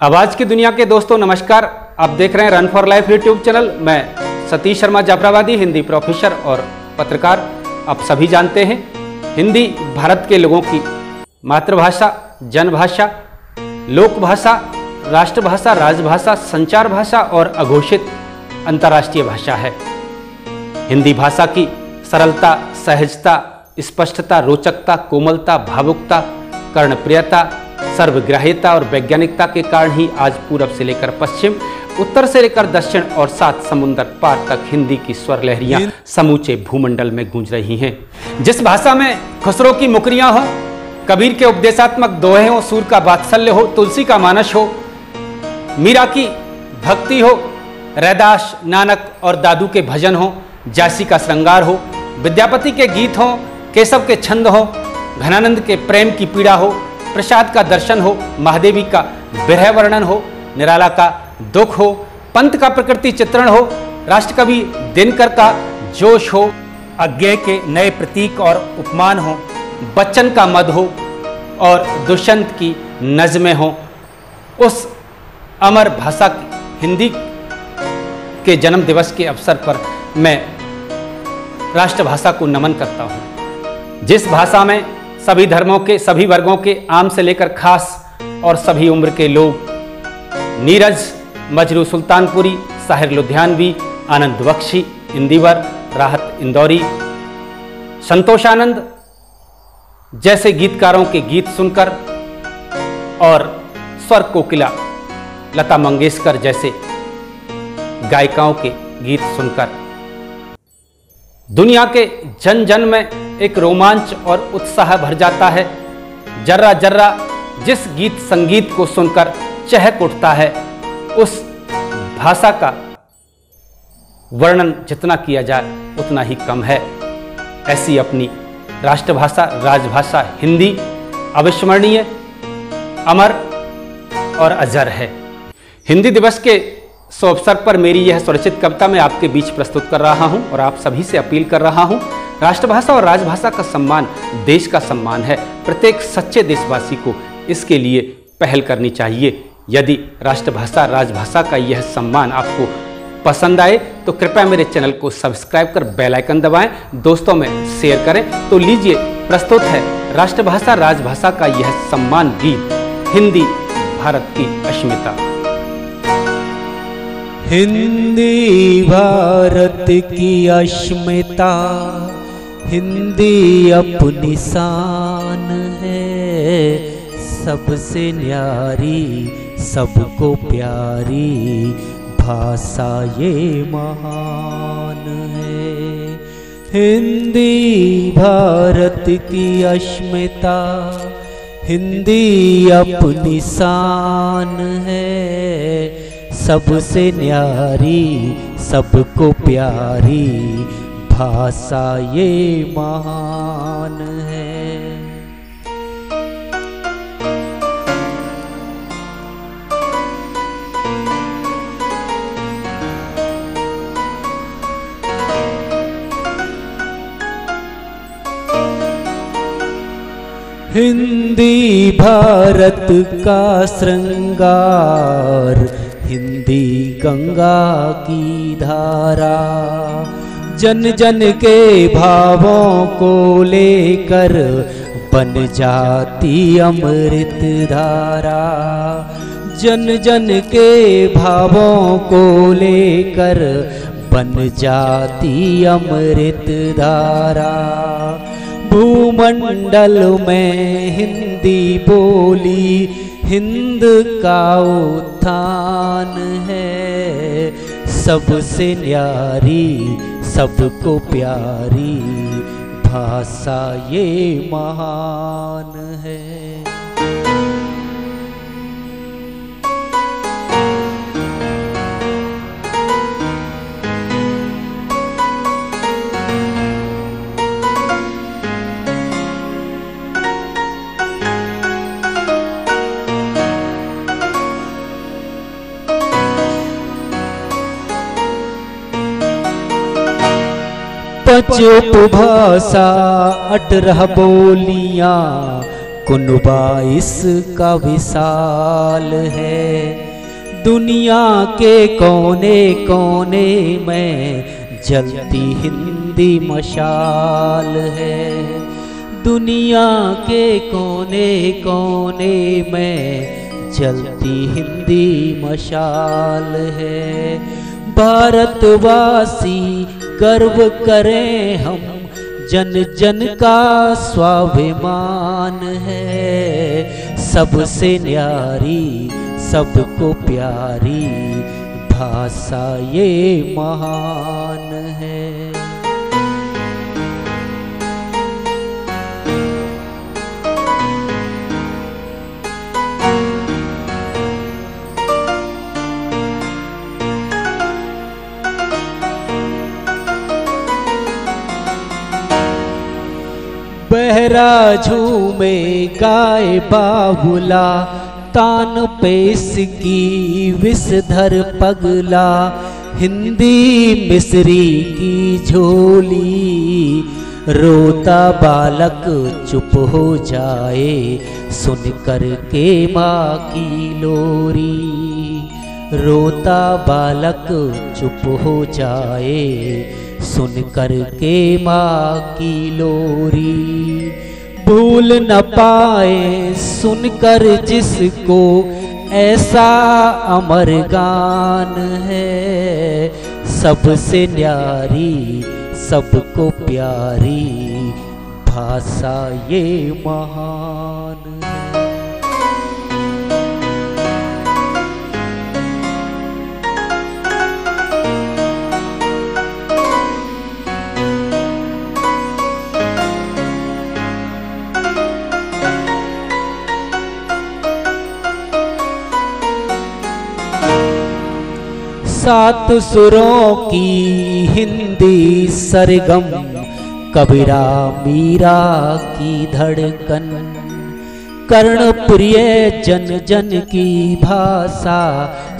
आवाज़ की दुनिया के दोस्तों, नमस्कार। आप देख रहे हैं Run for Life YouTube channel मैं सतीश शर्मा जाफराबादी, हिंदी प्रोफेसर और पत्रकार। आप सभी जानते हैं, हिंदी भारत के लोगों की मातृभाषा, जनभाषा लोक भाषा राष्ट्रभाषा, राजभाषा, संचार भाषा और अघोषित अंतर्राष्ट्रीय भाषा है। हिंदी भाषा की सरलता, सहजता, स्पष्टता, रोचकता, कोमलता, भावुकता कर्णप्रियता सर्वग्राह्यता और वैज्ञानिकता के कारण ही आज पूरब से लेकर पश्चिम उत्तर से लेकर दक्षिण और सात समुद्र पार तक हिंदी की स्वर लहरियाँ समूचे भूमंडल में गूंज रही हैं। जिस भाषा में खुसरो की मुकरियाँ हो कबीर के उपदेशात्मक दोहे हो सूर का बात्सल्य हो तुलसी का मानस हो मीरा की भक्ति हो रैदास नानक और दादू के भजन हो जासी का श्रृंगार हो विद्यापति के गीत हो केशव के छंद हो घनानंद के प्रेम की पीड़ा हो प्रसाद का दर्शन हो, महादेवी का विरह वर्णन हो, निराला का दुख हो, पंत का प्रकृति चित्रण हो राष्ट्रकवि दिनकर का जोश हो अज्ञे के नए प्रतीक और उपमान हो, बच्चन का मद हो और दुष्यंत की नज़में हो। उस अमर भाषा हिंदी के जन्म दिवस के अवसर पर मैं राष्ट्रभाषा को नमन करता हूँ। जिस भाषा में सभी धर्मों के, सभी वर्गों के आम से लेकर खास और सभी उम्र के लोग। नीरज, मजरू सुल्तानपुरी, साहिर लुधियानवी, आनंद बख्शी, इंदिवर, राहत इंदौरी। संतोषानंद, जैसे गीतकारों के गीत सुनकर और स्वर कोकिला, लता मंगेशकर जैसे गायिकाओं के गीत सुनकर। दुनिया के जन जन में एक रोमांच और उत्साह भर जाता है। जर्रा जर्रा, जिस गीत संगीत को सुनकर चहक उठता है, उस भाषा का वर्णन जितना किया जाए, उतना ही कम है। ऐसी अपनी राष्ट्रभाषा, राजभाषा हिंदी अविस्मरणीय, अमर और अजर है। हिंदी दिवस के सो अवसर पर मेरी यह सुरक्षित कविता मैं आपके बीच प्रस्तुत कर रहा हूँ और आप सभी से अपील कर रहा हूँ राष्ट्रभाषा और राजभाषा का सम्मान देश का सम्मान है। प्रत्येक सच्चे देशवासी को इसके लिए पहल करनी चाहिए। यदि राष्ट्रभाषा, राजभाषा का यह सम्मान आपको पसंद आए तो कृपया मेरे चैनल को सब्सक्राइब कर बेल आइकन दबाएँ, दोस्तों में शेयर करें। तो लीजिए, प्रस्तुत है राष्ट्रभाषा, राजभाषा का यह सम्मान गीत, हिंदी, भारत की अस्मिता। हिंदी, भारत की अस्मिता। हिंदी अपनी शान है। सबसे न्यारी, सबको प्यारी भाषा ये महान है। हिंदी भारत की अस्मिता हिंदी अपनी शान है। सबसे न्यारी, सबको प्यारी भाषा ये महान है। हिंदी भारत का श्रृंगार हिंदी गंगा की धारा। जन जन के भावों को लेकर बन जाती अमृत धारा। जन जन के भावों को लेकर बन जाती अमृत धारा। भूमंडल में हिंदी बोली, हिंद का उत्थान है। सबसे न्यारी सबको प्यारी भाषा ये महान है। पच उपभाषा अठरह बोलियाँ। कुनबा इसका विशाल है। दुनिया के कोने कोने में जलती हिंदी मशाल है। दुनिया के कोने कोने में जलती हिंदी मशाल है। भारतवासी गर्व करें हम। जन जन का स्वाभिमान है। सबसे न्यारी, सबको प्यारी भाषा ये महान है। बहरा झूमे गाय बाबुला तान पेश की विषधर पगला। हिंदी मिस्री की झोली, रोता बालक चुप हो जाए, सुन कर के माँ की लोरी। रोता बालक चुप हो जाए सुन कर के माँ की लोरी। भूल न पाए सुनकर जिसको ऐसा अमर गान है। सबसे न्यारी, सबको प्यारी भाषा ये महान। सात सुरों की हिंदी सरगम, कबीरा मीरा की धड़कन। कर्ण प्रिय जन जन की भाषा,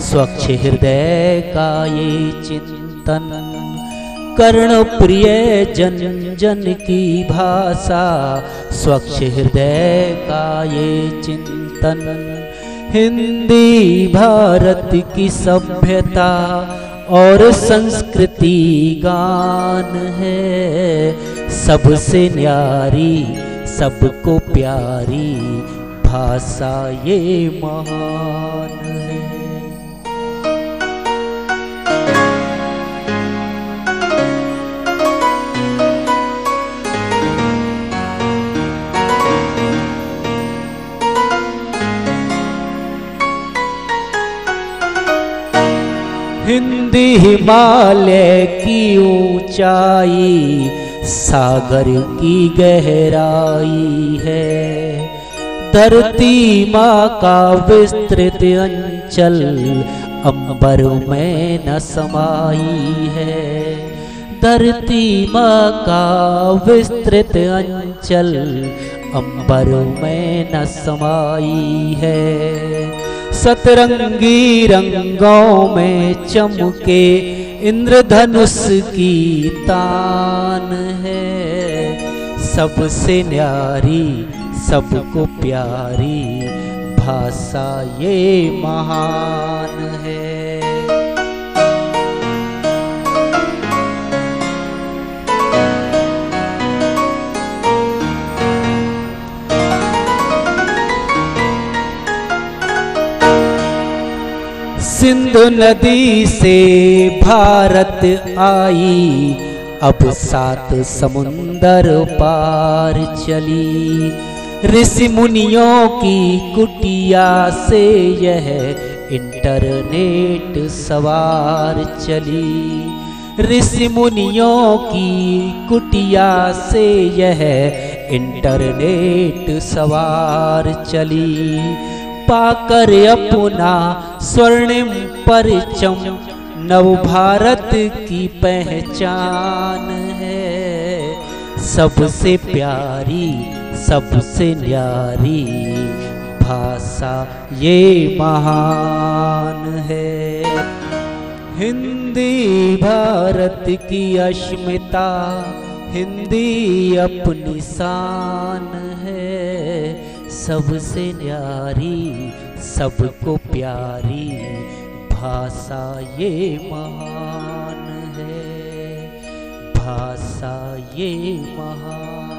स्वच्छ हृदय का ये चिंतन। कर्ण प्रिय जन जन की भाषा, स्वच्छ हृदय का ये चिंतन। हिंदी भारत की सभ्यता और संस्कृति गान है। सबसे न्यारी, सबको प्यारी भाषा ये महान हिंदी हिमालय की ऊंचाई सागर की गहराई है। धरती माँ का विस्तृत अंचल अंबर में न समाई है। धरती माँ का विस्तृत अंचल अंबर में न समाई है। सतरंगी रंगों में चमके इंद्रधनुष की तान है। सबसे न्यारी, सबको प्यारी भाषा ये महान है। सिंधु नदी से भारत आई। अब सात समुंदर पार चली। ऋषि मुनियों की कुटिया से यह इंटरनेट सवार चली। ऋषि मुनियों की कुटिया से यह इंटरनेट सवार चली। पाकर अपना स्वर्णिम परिचम। नव भारत की पहचान है। सबसे प्यारी, सबसे न्यारी भाषा ये महान है। हिंदी भारत की अस्मिता हिंदी अपनी शान है। सबसे न्यारी सबको प्यारी भाषा ये महान है। भाषा ये महान